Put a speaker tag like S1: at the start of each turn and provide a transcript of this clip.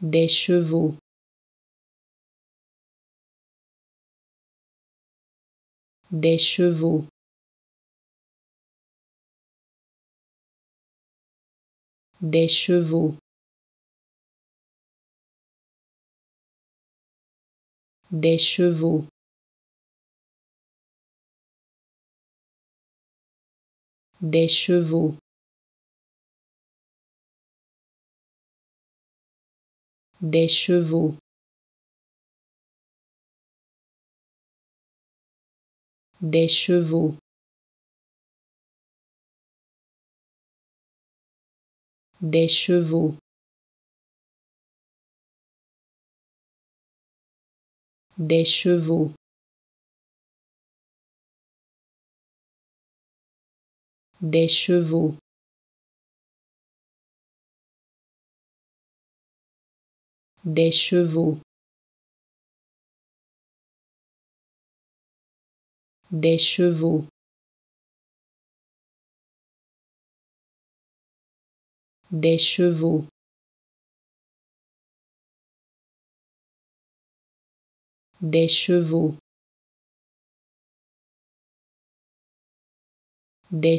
S1: des chevaux. Des chevaux. Des chevaux. Des chevaux. Des chevaux des chevaux. Des chevaux. Des chevaux. Des chevaux. Des chevaux des chevaux des chevaux des chevaux des chevaux des